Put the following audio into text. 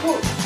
Fui!